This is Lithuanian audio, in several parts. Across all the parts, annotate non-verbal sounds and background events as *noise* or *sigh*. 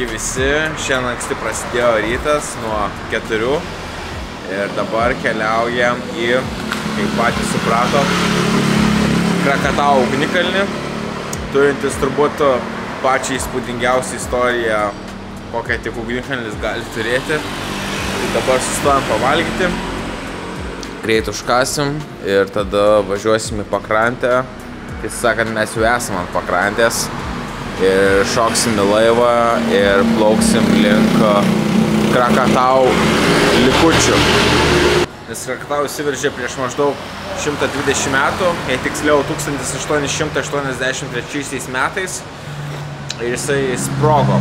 ką iki visi, šiandien anksti prasidėjo rytas nuo 4 ir dabar keliaujam į, kaip patys suprato, Krakatau ugnikalnį, turintis turbūt pačią įspūdingiausią istoriją, kokią tik ugnikalnis gali turėti. Tai dabar sustojam pavalgyti, greit užkasim ir tada važiuosim į pakrantę. Tiesą sakant, mes jau esam ant pakrantės ir šoksim į laivą ir plauksim link Krakatau likučių. Nes Krakatau įsiveržė prieš maždaug 120 metų, jei tiksliau 1883 metais ir jisai sprogo.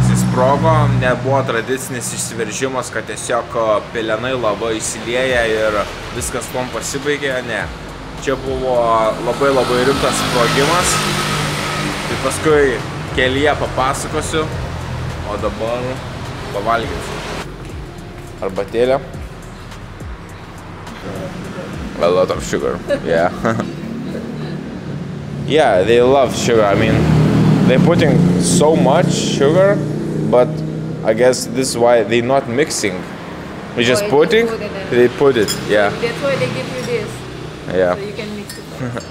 Jisai sprogo, nebuvo tradicinis išsiveržimas, kad tiesiog pelenai labai įsilieja ir viskas tuom pasibaigė, ne. Čia buvo labai labai rimtas sprogimas. Paskui kelyje papasakosiu, o dabar pavalgysiu. Arbatėlė. A lot of sugar, yeah. *laughs* yeah, they love sugar. I mean, they're putting so much sugar, but I guess this is why they're not mixing. They're just Oh, they putting, put it they put it, yeah, That's why they give you this. yeah. So you can mix it. *laughs*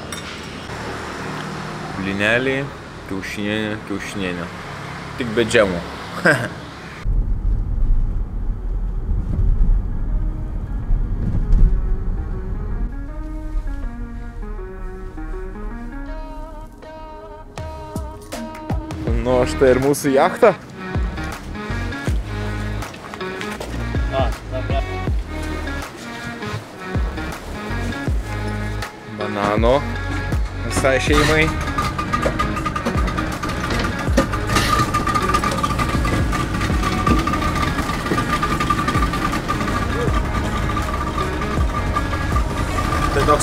Blineliai, kiaušinienė, kiaušinienė. Tik be džemų. *laughs* nu, štai ir mūsų jachta. Banano visai šeimai.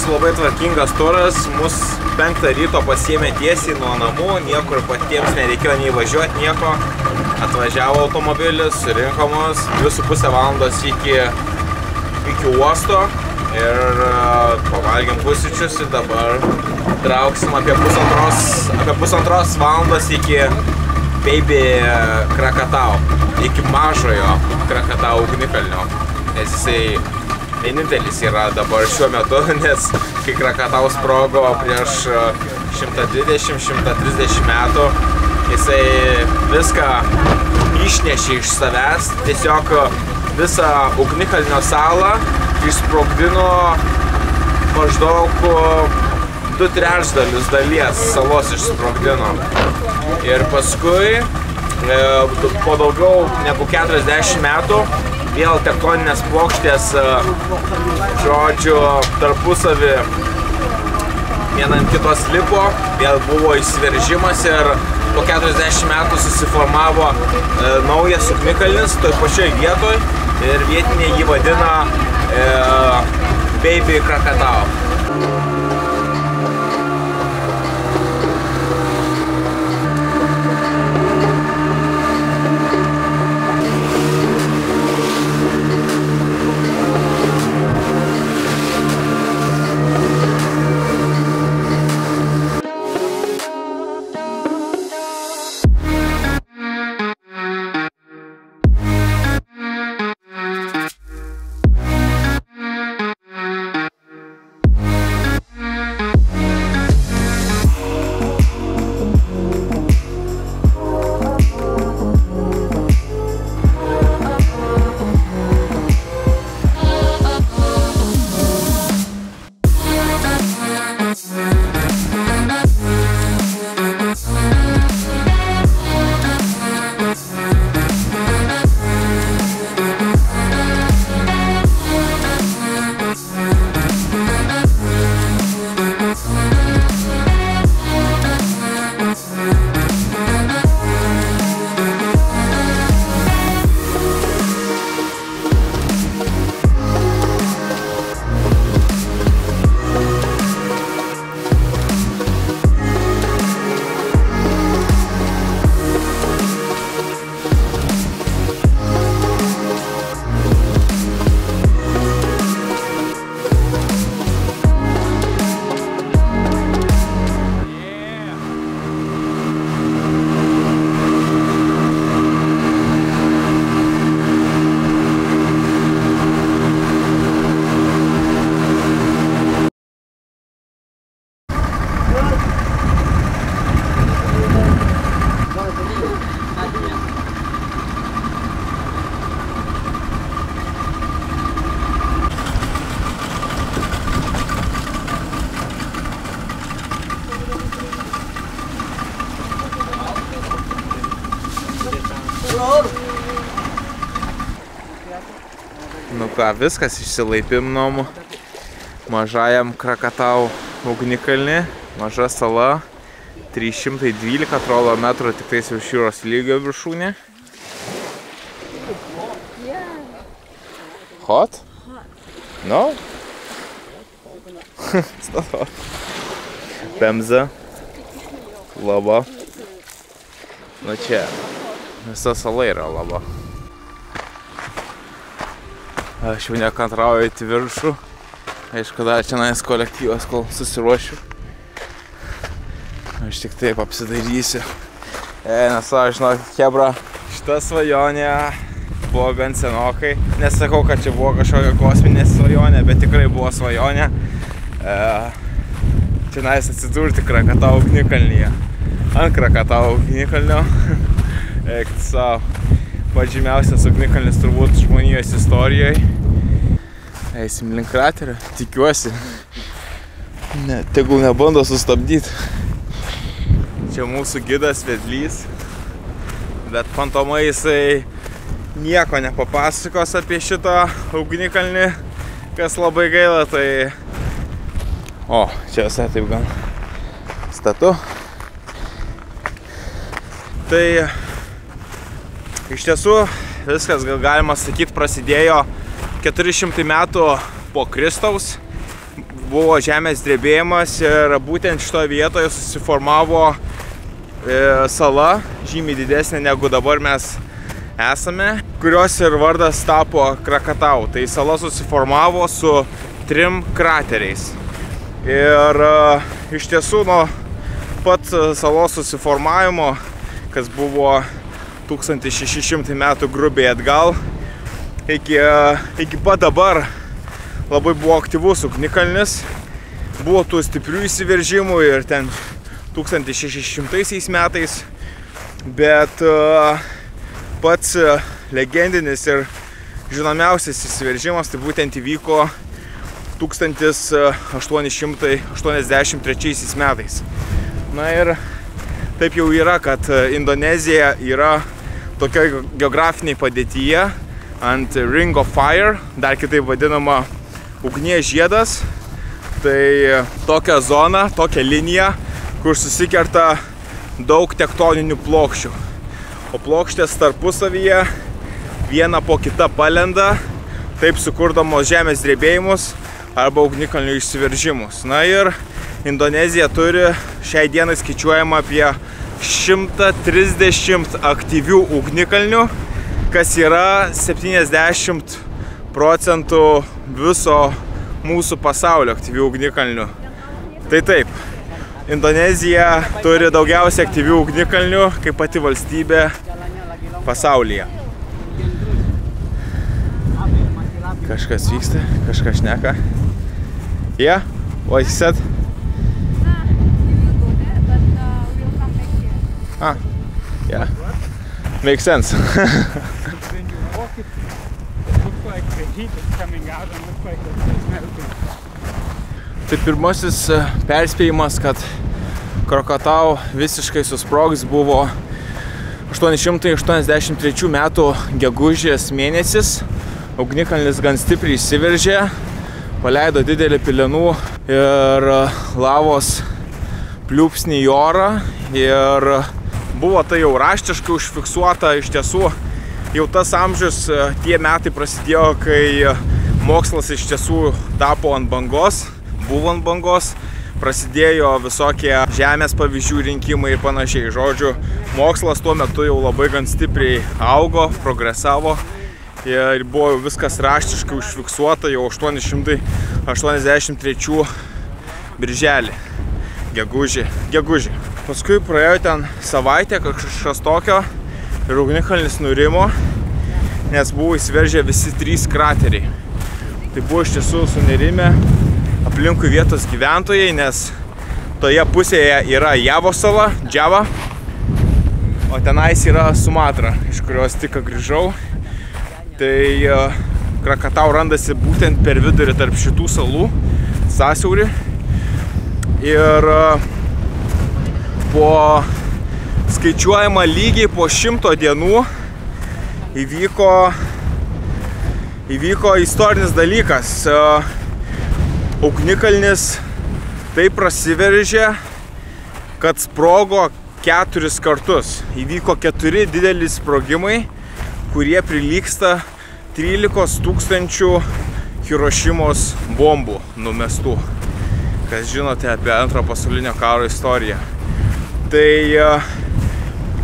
Labai tvarkingas turas, mus penktą ryto pasiemė tiesiai nuo namų, niekur patiems nereikėjo nei važiuoti, nieko. Atvažiavo automobilis, surinko mus. 2,5 valandos iki, iki uosto. Ir e, pavalgėm pusryčius ir dabar trauksim apie pusantros, apie pusantros valandos iki Baby Krakatau, iki mažojo Krakatau ugnikalnio, nes jisai vienintelis yra dabar šiuo metu, *laughs* nes kai Krakatau sprogo prieš 120-130 metų, jisai viską išnešė iš savęs, tiesiog visą ugnikalnio salą išsprogdino maždaug du trečdalius dalies salos išsprogdino. Ir paskui e, po daugiau negu 40 metų vėl tektoninės plokštės, e, žodžiu, tarpusavį viena ant kitos lipo, vėl buvo įsiveržimas ir po 40 metų susiformavo e, naujas ugnikalnis toj pačioj vietoj ir vietiniai jį vadina e, Baby Krakatau. Ką, viskas išsilaipinom mažajam Krakatau ugnikalnį, maža sala, 312 atrodo metrų tik tais virš jūros lygio viršūnė. Hot? No? *laughs* It's not hot. Pemza. Laba. Nu čia. Visa sala yra laba. Aš jau nekantrauju į viršų. Aišku, dar čia nais kolektyvas, kol susiruošiu. Aš tik taip apsidarysiu. E, nes aš žinau, Hebra, šita svajonė buvo gan senokai. Nesakau, kad čia buvo kažkokia kosminė svajonė, bet tikrai buvo svajonė. E, čia nais atsidurti Krakatau ugnikalnyje. Ant Krakatau ugnikalnio. *laughs* Eik savo. Pats žymiausias ugnikalnis turbūt žmonijos istorijoje. Eisim link kraterio, tikiuosi. Ne, tegul nebando sustabdyti. Čia mūsų gidas vedlys. Bet fantomai jisai nieko nepapasakos apie šitą ugnikalnį, kas labai gaila, tai... O, čia visai taip gan statu. Tai iš tiesų viskas, gal galima sakyti, prasidėjo 400 metų po Kristaus. Buvo žemės drebėjimas ir būtent šitoje vietoje susiformavo e, sala, žymiai didesnė negu dabar mes esame, kurios ir vardas tapo Krakatau. Tai sala susiformavo su trim krateriais. Ir e, iš tiesų nuo pat salos susiformavimo, kas buvo 1600 metų grubiai atgal, iki, iki pat dabar labai buvo aktyvus ugnikalnis, buvo tų stiprių įsiveržimų ir ten 1600 metais, bet uh, pats legendinis ir žinomiausias įsiveržimas tai būtent įvyko 1883 metais. Na ir taip jau yra, kad Indonezija yra tokioj geografiniai padėtyje ant Ring of Fire, dar kitaip vadinama ugnies žiedas. Tai tokia zona, tokia linija, kur susikerta daug tektoninių plokščių. O plokštės tarpusavyje viena po kita palenda, taip sukurdamos žemės drebėjimus arba ugnikalnių išsiveržimus. Na ir Indonezija turi šiai dienai skaičiuojama apie 130 aktyvių ugnikalnių, kas yra 70 procentų viso mūsų pasaulio aktyvių ugnikalnių. Tai taip, Indonezija turi daugiausiai aktyvių ugnikalnių kaip pati valstybė pasaulyje. Kažkas vyksta, kažkas šneka. Yeah, what he said? Ah, yeah. Makes sense. when you walk it, it looks like the heat is coming out and looks like the sea is melting. Tai pirmasis e, perspėjimas, kad Krokatau visiškai susprogs buvo 883 metų gegužės mėnesis. Ugnikalnis gan stipriai įsiveržė, paleido didelį pilenų ir lavos pliūpsnį į orą ir buvo tai jau raštiškai užfiksuota iš tiesų jau tas amžius, e, tie metai prasidėjo, kai mokslas iš tiesų tapo ant bangos, buvo ant bangos, prasidėjo visokie žemės pavyzdžių rinkimai ir panašiai. Žodžiu, mokslas tuo metu jau labai gan stipriai augo, progresavo ir buvo viskas raštiškai užfiksuota jau 883 birželį, gegužį, gegužį. Paskui praėjo ten savaitė kažkas tokio ir ugnikalnis nurimo, nes buvo įsiveržę visi trys krateriai. Tai buvo iš tiesų sunerime aplinkui vietos gyventojai, nes toje pusėje yra Javo sala, Džava, o tenais yra Sumatra, iš kurios tik grįžau. Tai e, Krakatau randasi būtent per vidurį tarp šitų salų, sąsiaurį. Ir e, po skaičiuojama lygiai po šimto dienų įvyko įvyko istorinis dalykas. E, Ugnikalnis taip prasiveržė, kad sprogo keturis kartus. Įvyko keturi dideli sprogimai, kurie prilyksta 13 tūkstančių Hirošimos bombų numestų. Kas žinote apie antro pasaulinio karo istoriją. Tai e,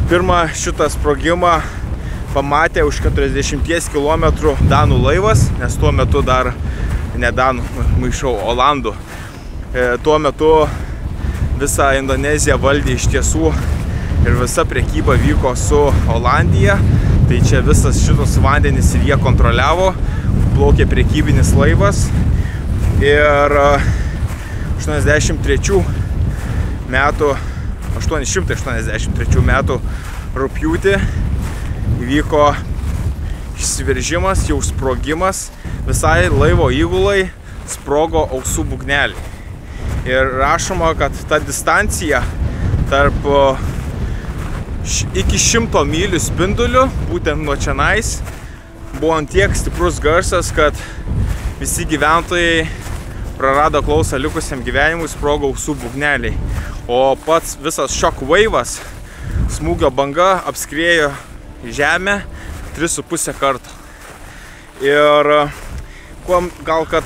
pirmą šitą sprogimą pamatė už 40 km Danų laivas, nes tuo metu dar ne Danų, maišau, Olandų. E, tuo metu visą Indoneziją valdė iš tiesų ir visa prekyba vyko su Olandija. Tai čia visas šitos vandenis ir jie kontroliavo, plaukė prekybinis laivas. Ir 83 metų, 883 metų rūpjūtį įvyko išsiveržimas, jau sprogimas, visai laivo įgulai sprogo ausų bugnelį. Ir rašoma, kad ta distancija tarp iki šimto mylių spindulių, būtent nuo čianais, buvo antiek stiprus garsas, kad visi gyventojai prarado klausą likusiam gyvenimui, sprogo ausų bugneliai. O pats visas vaivas, smūgio banga apskriejo žemę 3,5 karto. Ir kuo, gal kad,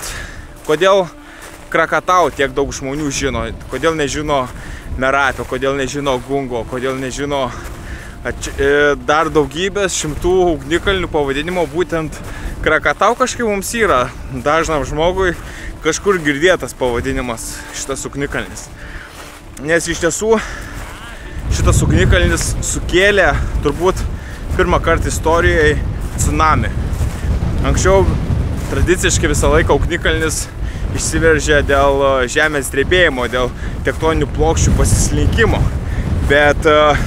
kodėl Krakatau tiek daug žmonių žino, kodėl nežino Merapio, kodėl nežino Gungo, kodėl nežino e, dar daugybės šimtų ugnikalnių pavadinimo, būtent Krakatau kažkaip mums yra dažnam žmogui kažkur girdėtas pavadinimas šitas ugnikalnis. Nes iš tiesų šitas ugnikalnis sukėlė turbūt pirmą kartą istorijoje tsunami. Anksčiau tradiciškai visą laiką ugnikalnis išsiveržė dėl e, žemės drebėjimo, dėl tektoninių plokščių pasislinkimo. Bet uh,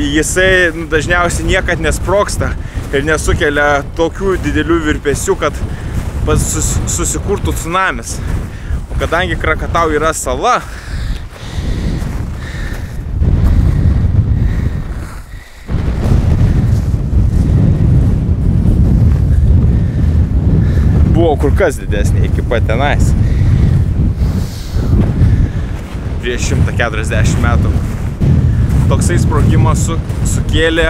jisai dažniausiai niekad nesproksta ir nesukelia tokių didelių virpesių, kad sus, susikurtų tsunamis. O kadangi Krakatau yra sala, buvo kur kas didesnė iki pat tenais. Prieš 140 metų. Toksai sprogimas su, sukėlė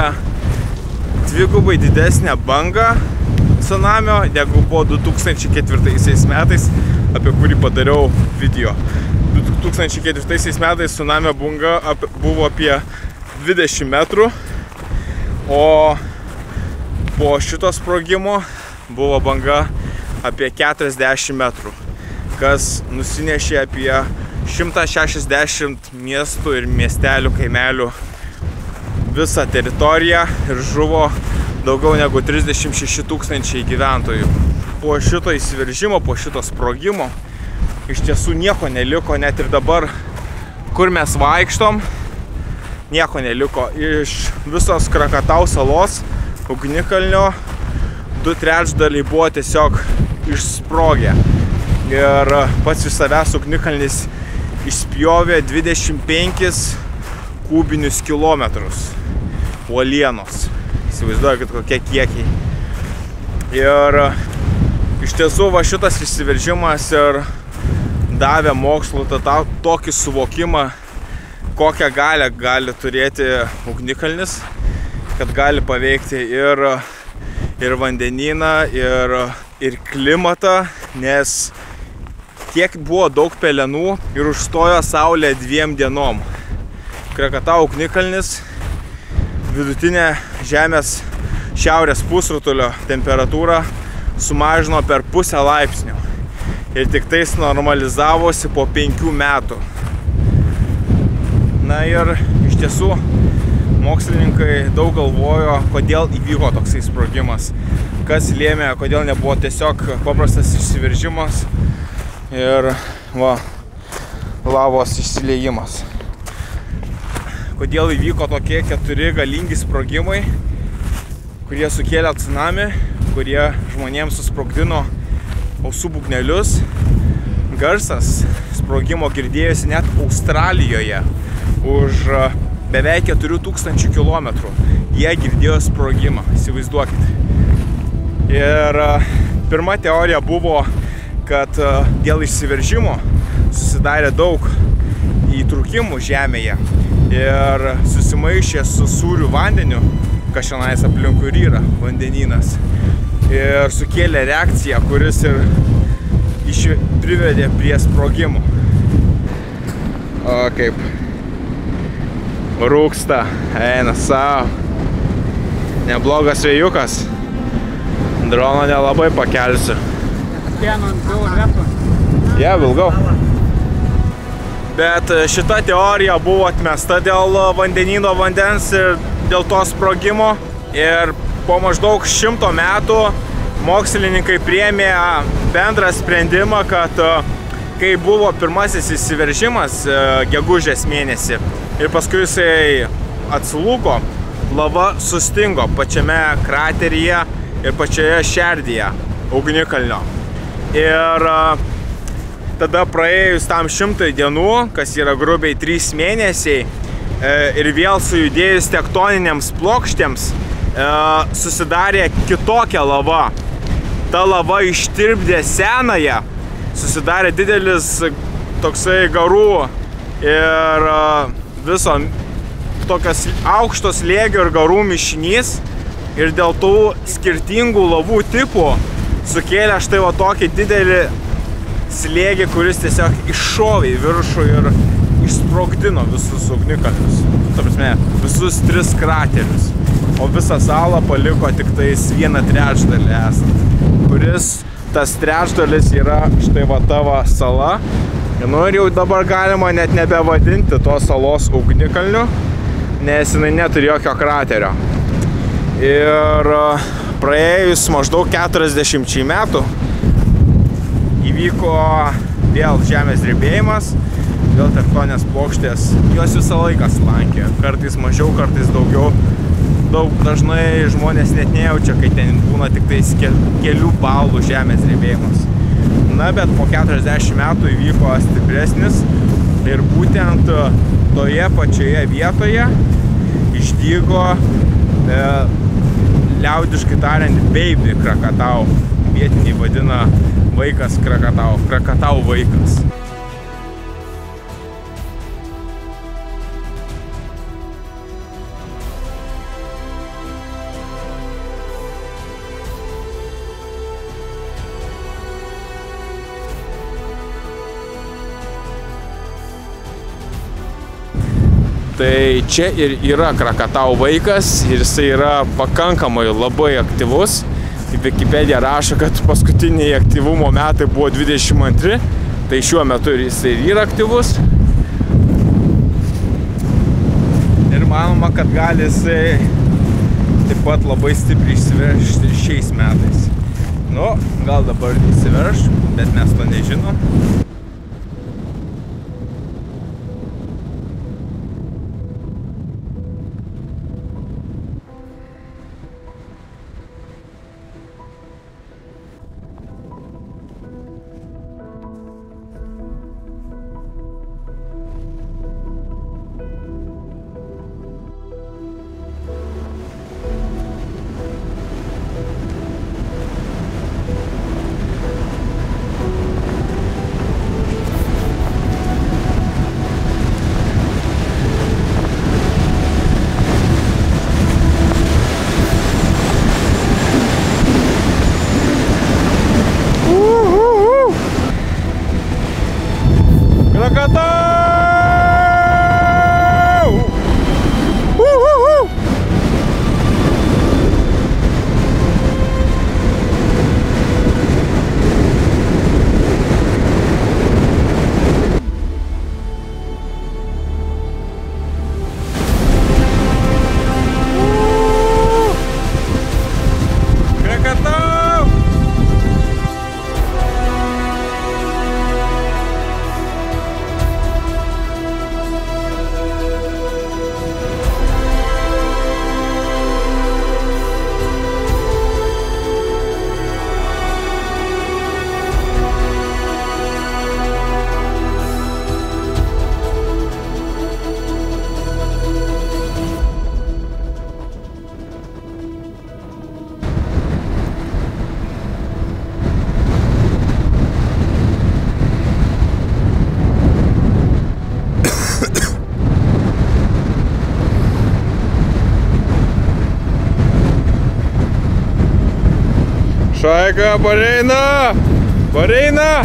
dvigubai didesnę bangą tsunamio negu buvo 2004 metais, apie kurį padariau video. 2004 metais tsunamio banga buvo apie 20 metrų, o po šito sprogimo buvo banga apie 40 metrų, kas nusinešė apie 160 miestų ir miestelių, kaimelių visą teritoriją ir žuvo daugiau negu 36 tūkstančiai gyventojų. Po šito įsiveržimo, po šito sprogimo iš tiesų nieko neliko, net ir dabar, kur mes vaikštom, nieko neliko. Iš visos Krakatau salos ugnikalnio du trečdaliai buvo tiesiog išsprogę. Ir pats iš savęs ugnikalnis išspjovė 25 kubinius kilometrus uolienos. Įsivaizduokit kokie kiekiai. Ir iš tiesų va šitas išsiveržimas ir davė mokslo tą, tokį suvokimą, kokią galę gali turėti ugnikalnis, kad gali paveikti ir, ir vandenyną, ir ir klimatą, nes tiek buvo daug pelenų ir užstojo saulė dviem dienom. Krakatau ugnikalnis, vidutinė žemės šiaurės pusrutulio temperatūra sumažino per pusę laipsnių ir tik tais normalizavosi po penkių metų. Na ir iš tiesų mokslininkai daug galvojo, kodėl įvyko toksai sprogimas, kas lėmė, kodėl nebuvo tiesiog paprastas išsiveržimas ir va, lavos išsiliejimas. Kodėl įvyko tokie keturi galingi sprogimai, kurie sukėlė tsunami, kurie žmonėms susprogdino ausų būgnelius. Garsas sprogimo girdėjosi net Australijoje už beveik 4000 km. Jie girdėjo sprogimą, įsivaizduokit. Ir pirma teorija buvo, kad e, dėl išsiveržimo susidarė daug įtrūkimų žemėje ir susimaišė su sūriu vandeniu, kas šiandien aplinkui ir yra vandenynas. Ir sukėlė reakciją, kuris ir iš, privedė prie sprogimų. O kaip rūksta, eina savo. Neblogas vėjukas. Drono nelabai pakelsiu. Yeah, we'll go. Bet e, šita teorija buvo atmesta dėl vandenino vandens ir dėl to sprogimo. Ir po maždaug šimto metų mokslininkai priemė bendrą sprendimą, kad e, kai buvo pirmasis įsiveržimas e, gegužės mėnesį ir paskui jisai atslūgo, lava sustingo pačiame krateryje ir pačioje šerdyje ugnikalnio. Ir tada praėjus tam šimtai dienų, kas yra grubiai 3 mėnesiai, e, ir vėl sujudėjus tektoniniams plokštėms, e, susidarė kitokia lava. Ta lava ištirpdė senąją, susidarė didelis toksai garų ir viso tokias aukštos lėgio ir garų mišinys ir dėl tų skirtingų lavų tipų sukėlė štai va tokį didelį slėgį, kuris tiesiog iššovė į viršų ir išsprogdino visus ugnikalnius. Ta prasme, visus tris kraterius. O visą salą paliko tik tais vieną trečdalį esant, kuris tas trečdalis yra štai va tavo sala. Nu ir jau dabar galima net nebevadinti tos salos ugnikalniu, nes jinai neturi jokio kraterio. Ir praėjus maždaug 40 metų įvyko vėl žemės drebėjimas, vėl tektonės plokštės, jos visą laiką slankė, kartais mažiau, kartais daugiau. Daug dažnai žmonės net nejaučia, kai ten būna tik tais kelių balų žemės drebėjimas. Na, bet po 40 metų įvyko stipresnis ir būtent toje pačioje vietoje išdygo e, liaudiškai tariant, baby krakatau. Vietiniai vadina vaikas krakatau, krakatau vaikas. Tai čia ir yra Krakatau vaikas ir jisai yra pakankamai labai aktyvus. Wikipedia rašo, kad paskutiniai aktyvumo metai buvo 22, tai šiuo metu jisai yra aktyvus. Ir manoma, kad gali jisai taip pat labai stipriai išsiveršti šiais metais. Nu, gal dabar įsiverš, bet mes to nežinom. Šaika, pareina! Pareina!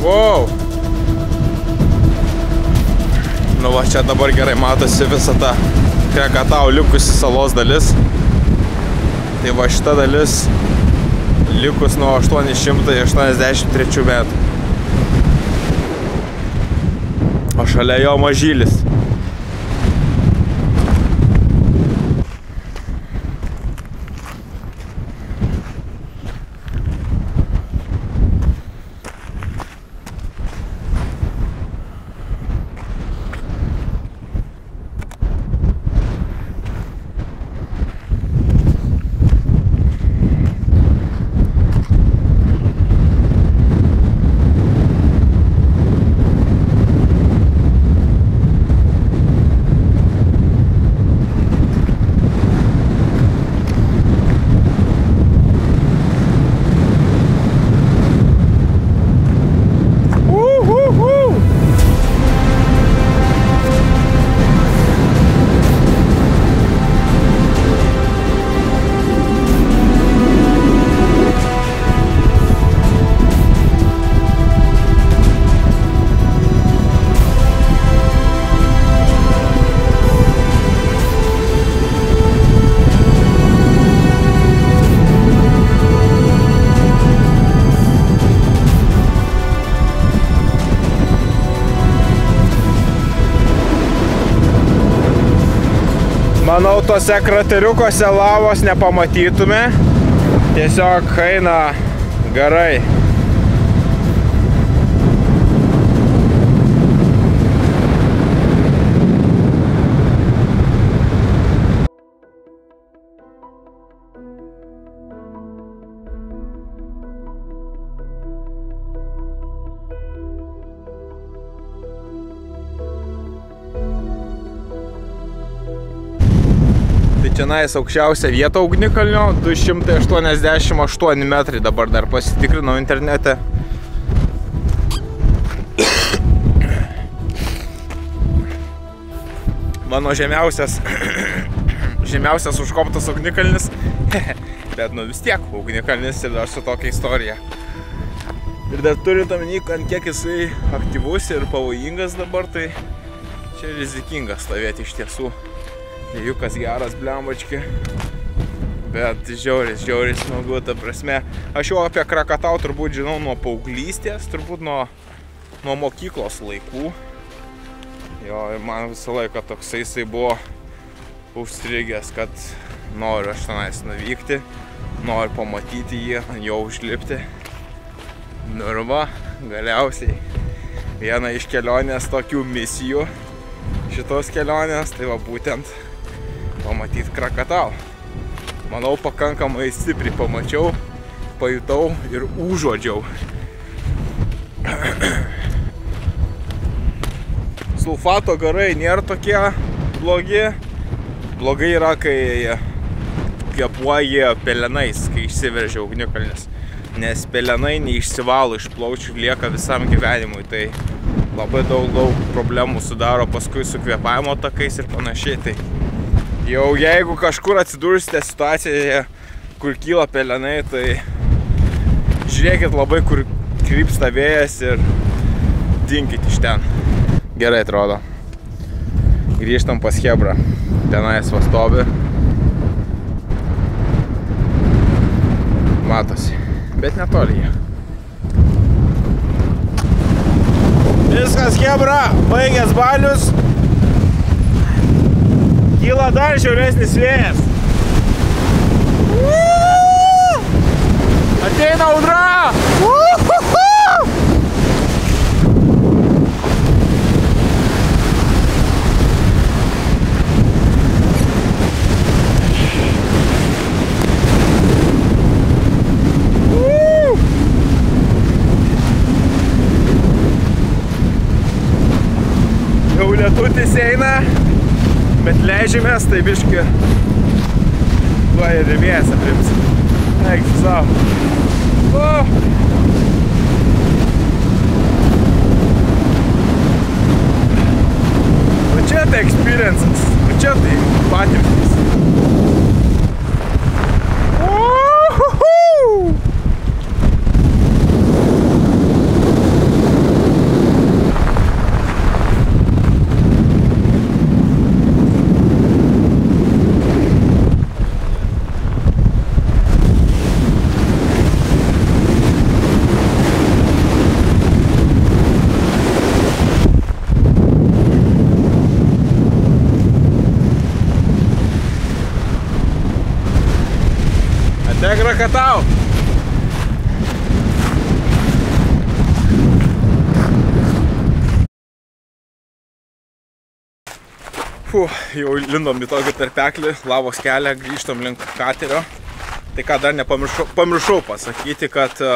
Wow. Nu va, čia dabar gerai matosi visa ta Krekatau likusi salos dalis. Tai va šita dalis likus nuo 883 metų. O šalia jo mažylis. Tose krateriukuose lavos nepamatytume. Tiesiog eina garai. Tai čia nais aukščiausia vieta ugnikalnio, 288 metrai dabar dar pasitikrinau internete. Mano žemiausias, *coughs* žemiausias užkoptas ugnikalnis, *laughs* bet nu vis tiek ugnikalnis ir dar su tokia istorija. Ir dar turint omeny, ant kiek jisai aktyvus ir pavojingas dabar, tai čia rizikinga stovėti iš tiesų. Vėjukas geras, blembački. Bet žiauris, žiauris smagu, ta prasme. Aš jau apie Krakatau turbūt žinau nuo paauglystės, turbūt nuo, nuo mokyklos laikų. Jo, ir man visą laiką toksai jisai buvo užstrigęs, kad noriu aš tenais nuvykti, noriu pamatyti jį, jo užlipti. Nu ir va, galiausiai viena iš kelionės tokių misijų šitos kelionės, tai va būtent pamatyti Krakatau. Manau, pakankamai stipriai pamačiau, pajutau ir užuodžiau. *clears throat* Sulfato garai nėra tokie blogi. Blogai yra, kai kvepuoji pelenais, kai išsiveržia ugnikalnis. Nes pelenai neišsivalo iš plaučių lieka visam gyvenimui. Tai labai daug, daug problemų sudaro paskui su kvepavimo takais ir panašiai. Tai jau jeigu kažkur atsidursite situacijoje, kur kyla pelenai, tai žiūrėkit labai, kur krypsta vėjas ir dinkit iš ten. Gerai atrodo. Grįžtam pas Hebrą. Tenais va stovi. Matosi. Bet netoli jie. Viskas Hebra. Baigęs balius. Kyla dar žiauresnis vėjas. Ateina audra! Uhuhu! Woo! Jau lietutis eina, bet leidžiamės, tai biški tuo ir vėjas aprims. Eik tu savo. O! Va čia tai experiences. Va čia tai patirtis. Krakatau. Fuh, jau lindom į tokį tarpeklį, lavos kelią, grįžtam link katerio. Tai ką dar nepamiršau pamiršau pasakyti, kad e,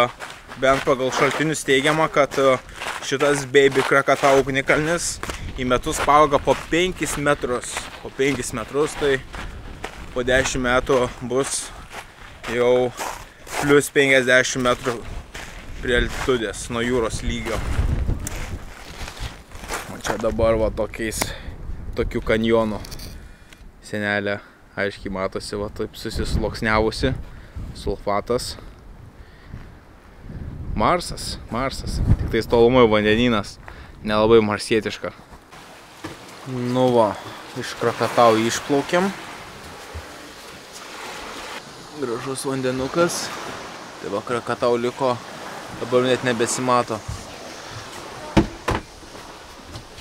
bent pagal šaltinius teigiama, kad e, šitas Baby Krakatau ugnikalnis į metus paauga po 5 metrus. Po 5 metrus, tai po 10 metų bus jau plus 50 metrų prie altitudės nuo jūros lygio. O čia dabar va tokiais, tokių kanjonų senelė aiškiai matosi, va taip susisloksniavusi, sulfatas. Marsas, Marsas, tik tai tolumoje vandenynas, nelabai marsietiška. Nu va, iš Krakatau išplaukiam gražus vandenukas. Tai va, Krakatau liko, dabar net nebesimato.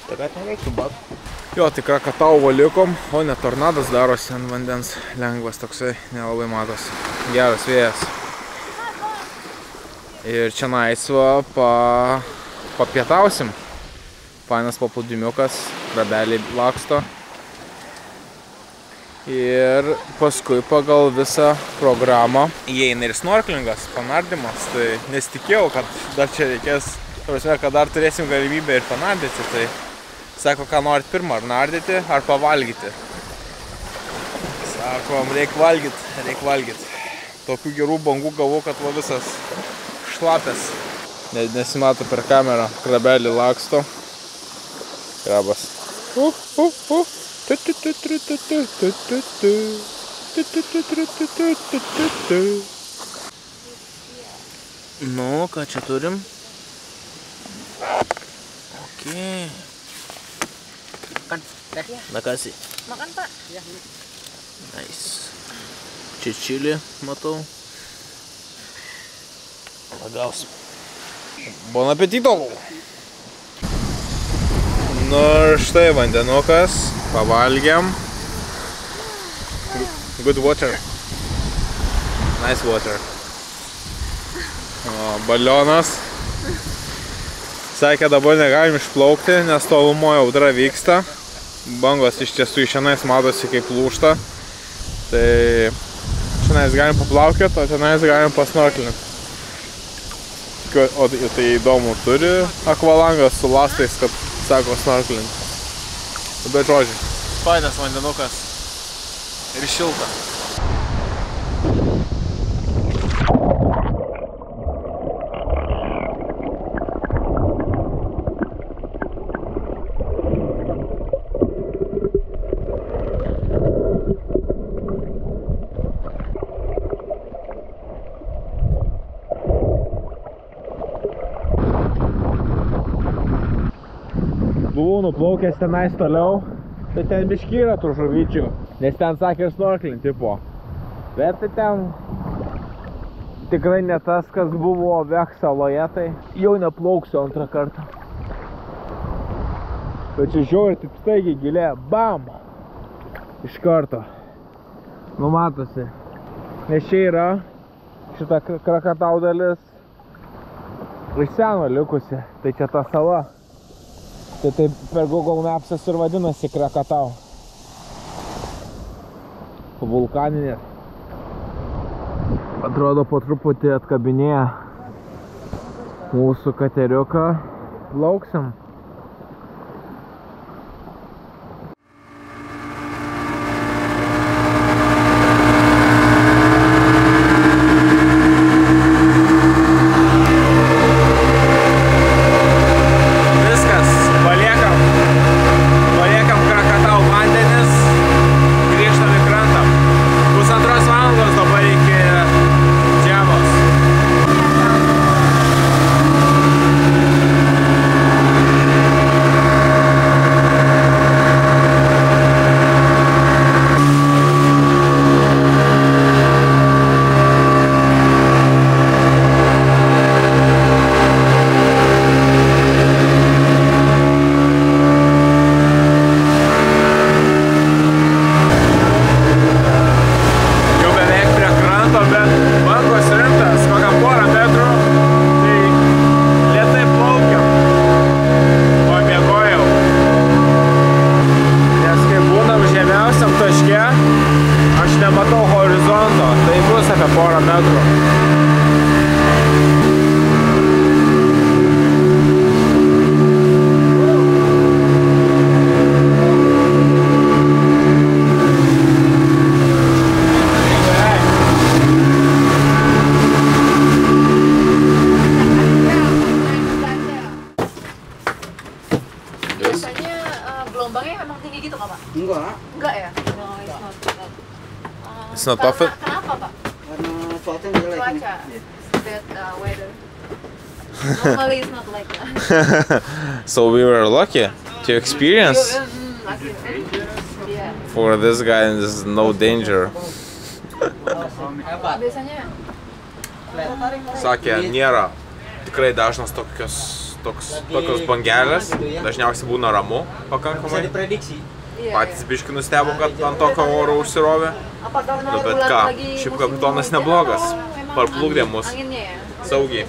Tai kad nereiktų bat. Jo, tai Krakatau va likom, o ne tornadas darosi ant vandens. Lengvas toksai, nelabai matosi. Geras vėjas. Ir čia naisva pa, papietausim. Fainas paplūdimiukas, krabeliai laksto. Ir paskui pagal visą programą įeina ir snorklingas, panardymas. Tai nesitikėjau, kad dar čia reikės, prasme, kad dar turėsim galimybę ir panardyti. Tai sako, ką norit pirmą, ar nardyti, ar pavalgyti. Sakom, reik valgyti, reik valgyti. Tokių gerų bangų gavau, kad va visas šlapės. Net nesimato per kamerą, krabelį laksto. Krabas. Uh, uh, uh. Nu, ką čia turim? Oke. Makan. Dah. Makasih. Makan, Pak. Ya. Nice. Čili, matau. Pagausim. Bon apetito! Nu ir štai vandenukas, pavalgiam. Good water. Nice water. O, balionas. Sakė, dabar negalim išplaukti, nes tolumoje audra vyksta. Bangos iš tiesų iš šiandien matosi kaip lūšta. Tai šiandien galim paplaukioti, o tenais galim pasnorkelinti. O tai įdomu, turi akvalangas su lastais, kad sako snorkelinti. Bet žodžiu, fainas vandenukas ir šilta. Nuplaukęs tenais toliau, tai ten biški yra tų žuvyčių, nes ten sakė snorkelint tipo. Bet tai ten tikrai ne tas, kas buvo Vek saloje, tai jau neplauksiu antrą kartą. Bet čia žiūri, taip staigiai gilė, bam! Iš karto. Nu matosi. Nes čia yra šita krakatau dalis iš seno likusi. Tai čia ta sala. Tai taip per Google Maps'as ir vadinasi Krakatau. Vulkaninė. Atrodo po truputį atkabinėja mūsų kateriuką. Plauksim. It's not often? Kenapa, Pak? karena cuacanya jelek. Cuaca. Bad uh, weather. Normally it's not like that. *laughs* so we were lucky to experience. Iya. For this guy, there's no danger. *laughs* Sakė, nėra tikrai dažnas tokios, toks, tokios bangelės. Dažniausiai būna ramu pakankamai. Patys biški nustebo, kad ant tokio oro užsirovė. Karena Nu, bet ką, šiaip kapitonas neblogas. Parplukdė mus Anginnya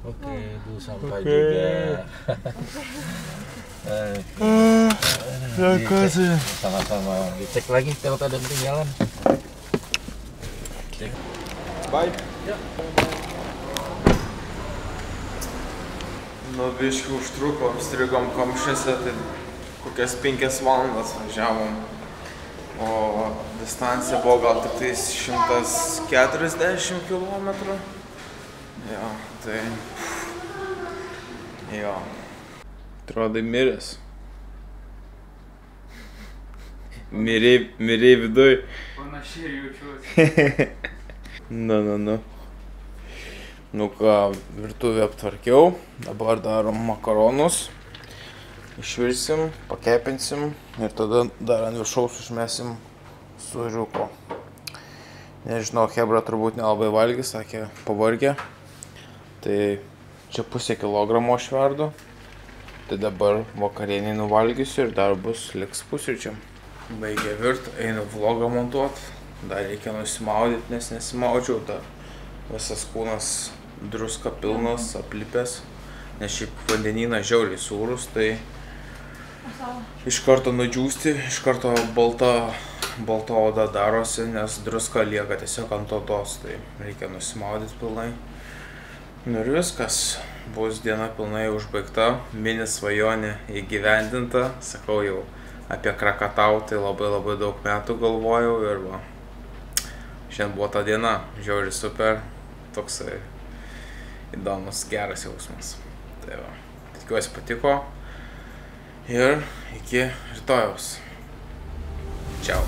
*laughs* ya. saugiai. Oke, itu sampai juga. Eh, dicek Sama-sama dicek lagi kalau ada ketinggalan. Cek. Bye. Nu, biškių užtruko, strigom kamščiuose, tai kokias penkias valandas važiavom. O distancija buvo gal tik tais 140 km. Jo, tai... Jo. Atrodai miręs. Miriai, miriai viduj. Panašiai jaučiuosi. *laughs* Nu, nu, nu. Nu ką, virtuvę aptvarkiau, dabar darom makaronus. Išvirsim, pakepinsim ir tada dar ant viršaus užmesim sūriuko. Nežinau, Hebra turbūt nelabai valgys, sakė, pavargė. Tai čia pusė kilogramo šverdu. Tai dabar vakarieniai nuvalgysiu ir dar bus liks pusryčiam. Baigė virt, einu vlogą montuot. Dar reikia nusimaudyti, nes nesimaudžiau. Dar visas kūnas druska pilnas, aplipęs. Nes šiaip vandenynas žiauriai sūrus, tai iš karto nudžiūsti, iš karto balta, balta oda darosi, nes druska lieka tiesiog ant odos, tai reikia nusimaudyti pilnai. Nu ir viskas, bus diena pilnai užbaigta, mini svajonė įgyvendinta, sakau jau apie Krakatau, tai labai labai daug metų galvojau ir va, šiandien buvo ta diena, žiauri super, toksai įdomus, geras jausmas. Tai va, tikiuosi patiko. Ir iki rytojaus. Čiau.